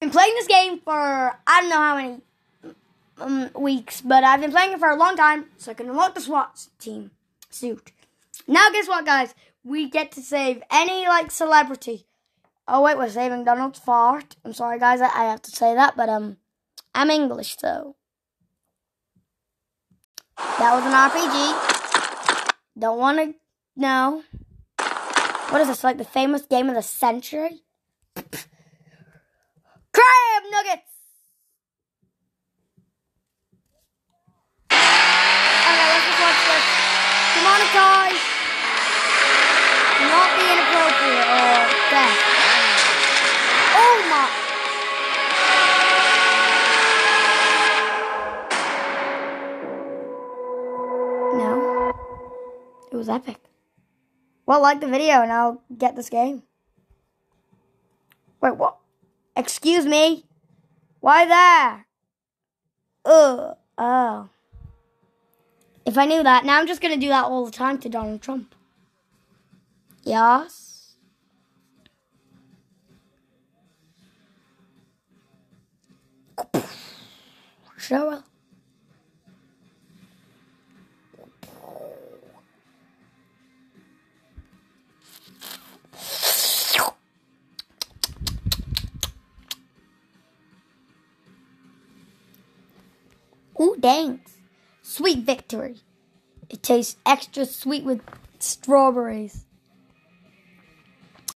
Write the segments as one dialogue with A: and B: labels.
A: been playing this game for I don't know how many um, weeks, but I've been playing it for a long time, so I can unlock the SWAT team suit. Now, guess what, guys? We get to save any like celebrity. Oh wait, we're saving Donald's fart. I'm sorry, guys. I, I have to say that, but um, I'm English, so that was an RPG. Don't want to know. What is this? Like the famous game of the century? Crab nuggets. Okay, let's just watch this. Demonetize. Not be inappropriate or death. Oh my. No. It was epic. Well, like the video and I'll get this game. Wait, what? Excuse me? Why there? Ugh. Oh. If I knew that, now I'm just going to do that all the time to Donald Trump. Yes. Thanks. Sweet victory. It tastes extra sweet with strawberries.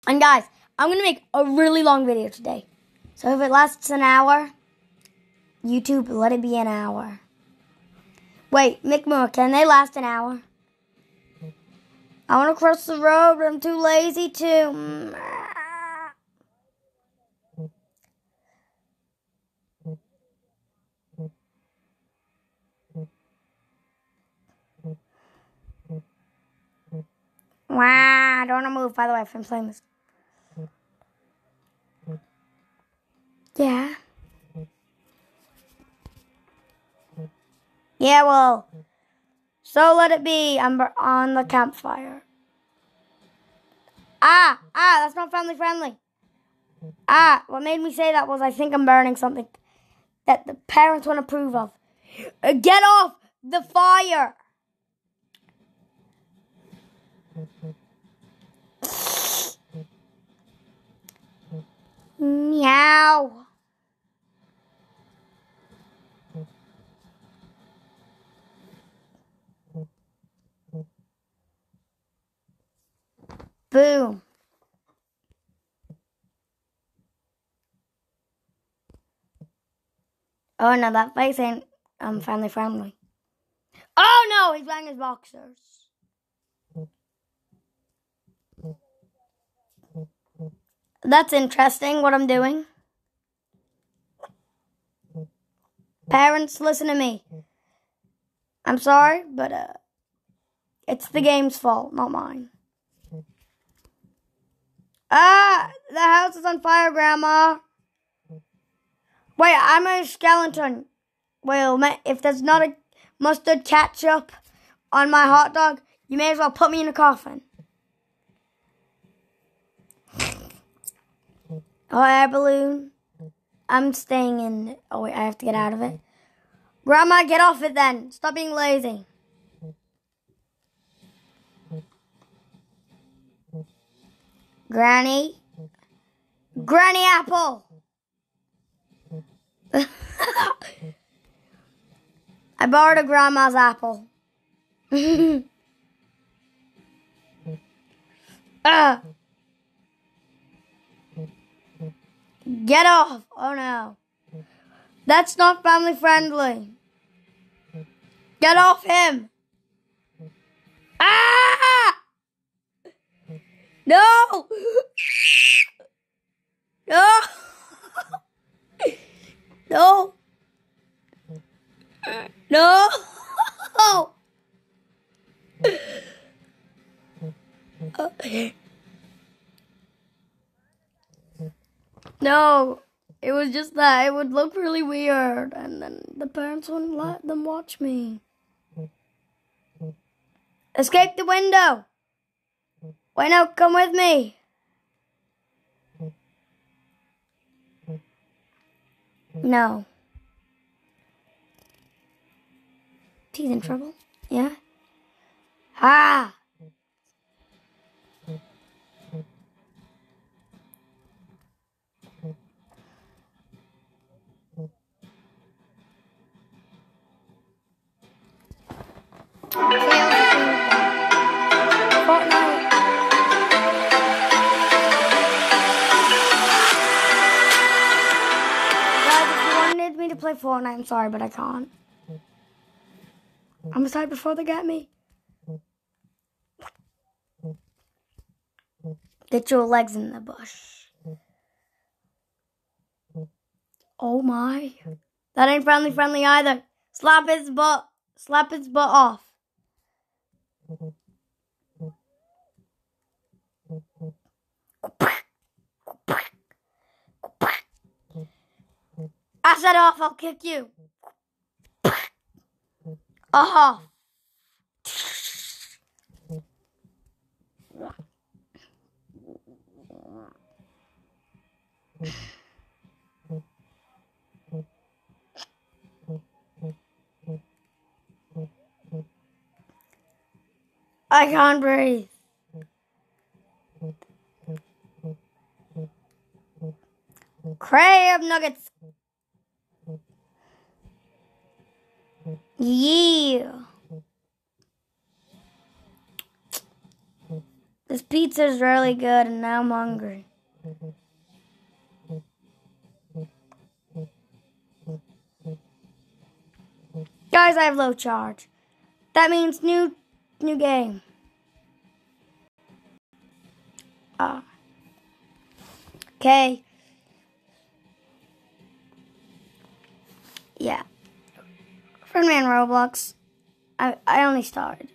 A: And guys, I'm going to make a really long video today. So if it lasts an hour, YouTube, let it be an hour. Wait, Mick can they last an hour? I want to cross the road, but I'm too lazy to. Mm. Wow, I don't want to move, by the way, if I'm playing this. Yeah. Yeah, well, so let it be. I'm on the campfire. Ah, ah, that's not family friendly. Ah, what made me say that was I think I'm burning something that the parents won't approve of. Get off the fire! Meow. Boom. Oh no, that face ain't um family friendly. Oh no, he's wearing his boxers. That's interesting what I'm doing. Parents, listen to me. I'm sorry, but uh it's the game's fault, not mine. Ah, the house is on fire, Grandma. Wait, I'm a skeleton. Well, if there's not a mustard ketchup on my hot dog, you may as well put me in a coffin. Oh, air balloon. I'm staying in. Oh wait, I have to get out of it. Grandma, get off it then. Stop being lazy. Granny. Granny Apple. I borrowed a grandma's apple. Ah. Get off! Oh no. That's not family friendly. Get off him! Ah! No! No! No! No! No, it was just that it would look really weird, and then the parents wouldn't let them watch me. Escape the window! Wait, no, come with me. No. He's in trouble? Yeah? Ah! Fortnite, I'm sorry, but I can't. I'm sorry before they get me. Get your legs in the bush. Oh my. That ain't friendly friendly either. Slap his butt. Slap his butt off. I that off, I'll kick you. Uh huh. I can't breathe. Crab nuggets. Yeah. This pizza's really good and now I'm hungry. Guys, I have low charge. That means new new game. Ah. Okay. Yeah. Friend man Roblox. I I only started.